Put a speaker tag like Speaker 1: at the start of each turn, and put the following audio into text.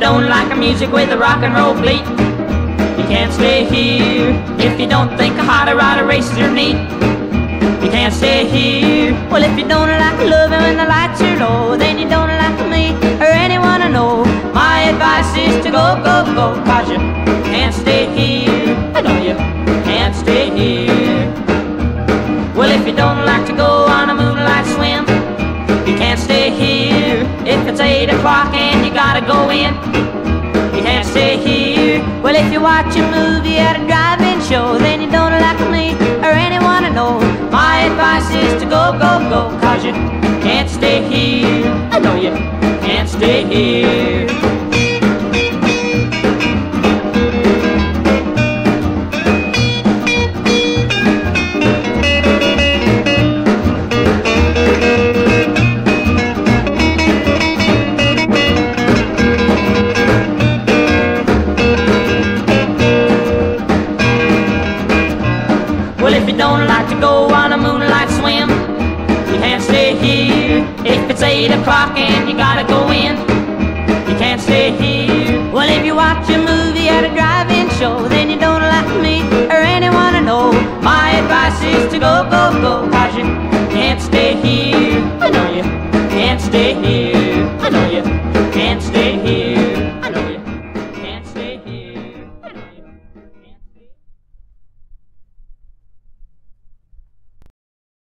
Speaker 1: don't like the music with a rock and roll beat, you can't stay here. If you don't think a how to ride a race are neat, you can't stay here. Well, if you don't like loving when the lights are low, then you don't like me or anyone I know. My advice is to go, go, go, cause you can't stay here. I know you can't stay here. It's 8 o'clock and you gotta go in, you can't stay here. Well, if you watch a movie at a drive-in show, then you don't like me or anyone I know. My advice is to go, go, go, cause you can't stay here. I know you can't stay here. You don't like to go on a moonlight swim, you can't stay here. If it's 8 o'clock and you gotta go in, you can't stay here. Well, if you watch a movie at a drive-in show, then you don't like me or anyone I know. My advice is to go, go, go, cause you can't stay here. I know you can't stay here.